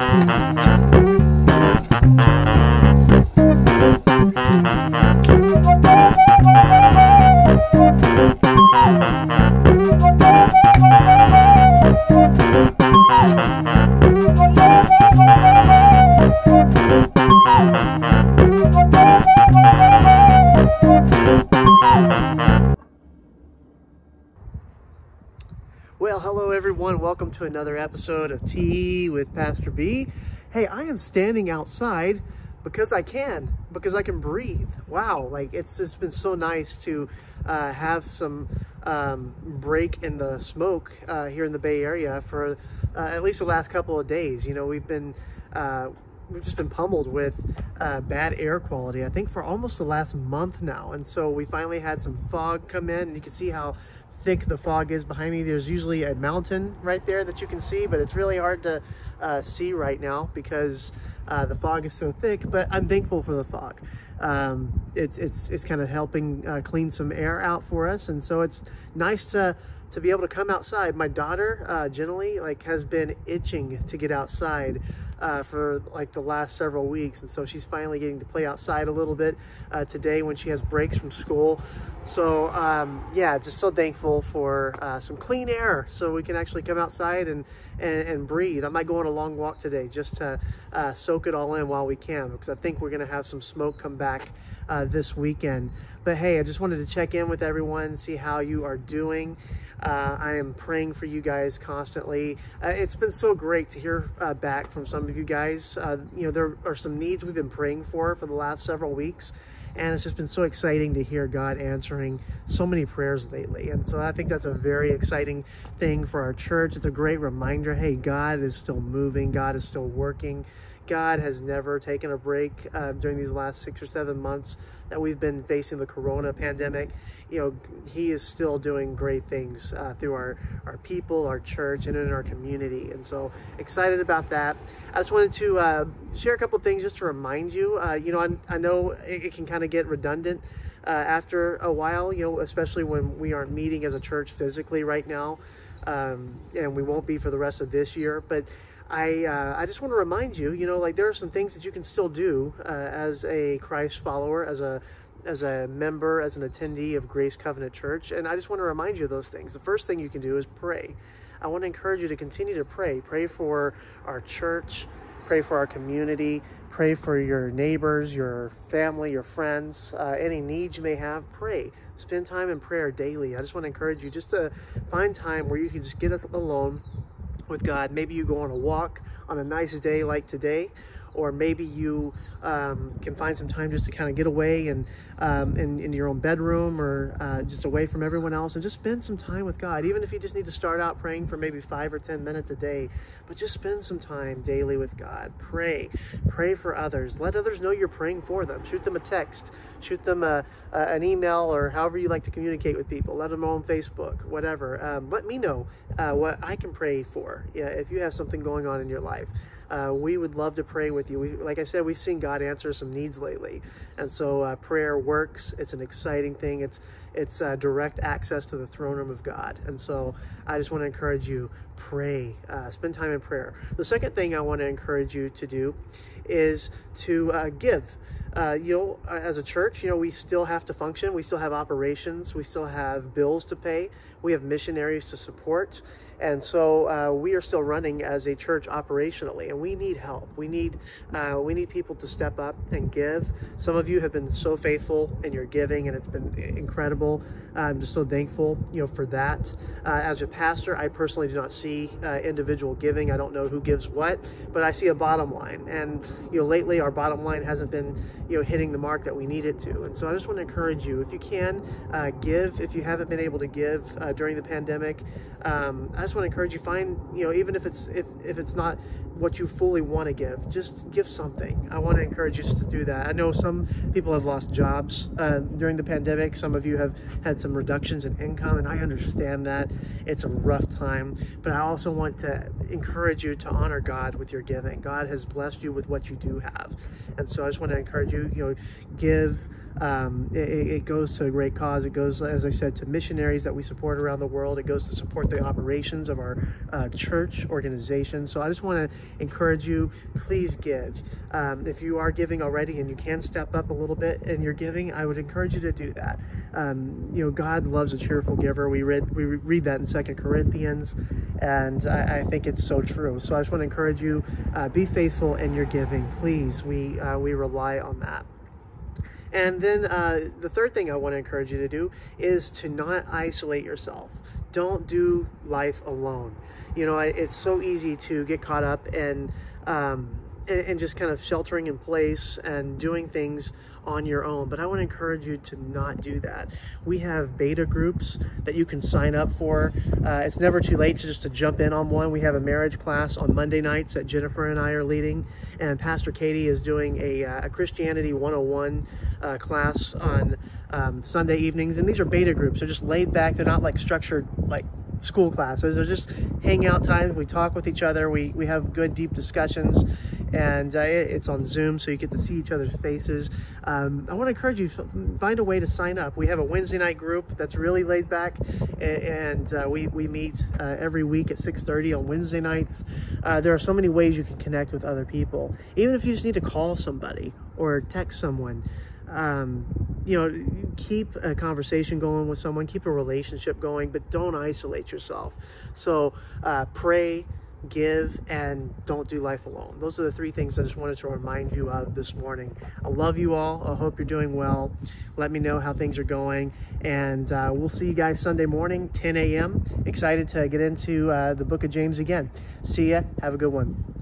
Música Hello everyone. Welcome to another episode of Tea with Pastor B. Hey, I am standing outside because I can, because I can breathe. Wow, like it's just been so nice to uh, have some um, break in the smoke uh, here in the Bay Area for uh, at least the last couple of days. You know, we've been uh, we've just been pummeled with uh, bad air quality, I think for almost the last month now. And so we finally had some fog come in and you can see how thick the fog is behind me. There's usually a mountain right there that you can see, but it's really hard to uh, see right now because uh, the fog is so thick, but I'm thankful for the fog. Um, it's, it's, it's kind of helping uh, clean some air out for us. And so it's nice to, to be able to come outside. My daughter, uh, generally, like has been itching to get outside uh, for like the last several weeks. And so she's finally getting to play outside a little bit uh, today when she has breaks from school. So um, yeah, just so thankful for uh, some clean air so we can actually come outside and, and, and, breathe. I might go on a long walk today just to uh, soak it all in while we can because I think we're gonna have some smoke come back uh, this weekend. But hey, I just wanted to check in with everyone, see how you are doing. Uh, I am praying for you guys constantly. Uh, it's been so great to hear uh, back from some of you guys. Uh, you know, there are some needs we've been praying for for the last several weeks. And it's just been so exciting to hear God answering so many prayers lately. And so I think that's a very exciting thing for our church. It's a great reminder, hey, God is still moving. God is still working. God has never taken a break uh, during these last six or seven months that we've been facing the corona pandemic. You know, he is still doing great things uh, through our, our people, our church, and in our community. And so excited about that. I just wanted to uh, share a couple things just to remind you. Uh, you know, I, I know it, it can kind of get redundant uh, after a while, you know, especially when we aren't meeting as a church physically right now. Um, and we won't be for the rest of this year. But I, uh, I just want to remind you, you know, like there are some things that you can still do uh, as a Christ follower, as a as a member, as an attendee of Grace Covenant Church. And I just want to remind you of those things. The first thing you can do is pray. I want to encourage you to continue to pray. Pray for our church, pray for our community, pray for your neighbors, your family, your friends, uh, any needs you may have, pray. Spend time in prayer daily. I just want to encourage you just to find time where you can just get alone with God. Maybe you go on a walk on a nice day like today, or maybe you um, can find some time just to kind of get away and um, in, in your own bedroom or uh, just away from everyone else and just spend some time with God. Even if you just need to start out praying for maybe five or 10 minutes a day, but just spend some time daily with God. Pray. Pray for others. Let others know you're praying for them. Shoot them a text. Shoot them a, a an email or however you like to communicate with people. Let them know on Facebook, whatever. Um, let me know uh, what I can pray for yeah, if you have something going on in your life uh, we would love to pray with you. We, like I said, we've seen God answer some needs lately. And so uh, prayer works. It's an exciting thing. It's, it's uh, direct access to the throne room of God. And so I just want to encourage you, pray, uh, spend time in prayer. The second thing I want to encourage you to do is to uh, give. Uh, you know, as a church, you know, we still have to function. We still have operations. We still have bills to pay. We have missionaries to support. And so uh, we are still running as a church operationally, and we need help. We need uh, we need people to step up and give. Some of you have been so faithful in your giving, and it's been incredible. I'm just so thankful, you know, for that. Uh, as a pastor, I personally do not see uh, individual giving. I don't know who gives what, but I see a bottom line. And you know, lately our bottom line hasn't been you know hitting the mark that we need it to. And so I just want to encourage you, if you can, uh, give. If you haven't been able to give uh, during the pandemic, um, I just want to encourage you find you know even if it's if, if it's not what you fully want to give just give something. I want to encourage you just to do that. I know some people have lost jobs uh, during the pandemic. Some of you have had some reductions in income and i understand that. It's a rough time but i also want to encourage you to honor god with your giving. God has blessed you with what you do have. And so i just want to encourage you you know give um, it, it, goes to a great cause. It goes, as I said, to missionaries that we support around the world. It goes to support the operations of our uh, church organization. So I just want to encourage you, please give. Um, if you are giving already and you can step up a little bit in your giving, I would encourage you to do that. Um, you know, God loves a cheerful giver. We read we read that in Second Corinthians, and I, I, think it's so true. So I just want to encourage you, uh, be faithful in your giving, please. We uh, we rely on that. And then uh, the third thing I want to encourage you to do is to not isolate yourself. Don't do life alone. You know, it's so easy to get caught up and um, and, just kind of sheltering in place and doing things on your own. But I want to encourage you to not do that. We have beta groups that you can sign up for. Uh, it's never too late to just to jump in on one. We have a marriage class on Monday nights that Jennifer and I are leading, and Pastor Katie is doing a, uh, a Christianity 101 uh, class on um, Sunday evenings. And these are beta groups. They're just laid back. They're not like structured like school classes. They're just hangout times. We talk with each other. We, we have good, deep discussions and uh, it's on Zoom, so you get to see each other's faces. Um, I want to encourage you, to find a way to sign up. We have a Wednesday night group that's really laid back, and, uh, we, we meet uh, every week at 6.30 on Wednesday nights. Uh, there are so many ways you can connect with other people. Even if you just need to call somebody or text someone, um, you know, keep a conversation going with someone, keep a relationship going, but don't isolate yourself. So uh, pray, give, and don't do life alone. Those are the three things I just wanted to remind you of this morning. I love you all. I hope you're doing well. Let me know how things are going. And uh, we'll see you guys Sunday morning, 10 a.m. Excited to get into uh, the book of James again. See ya. Have a good one.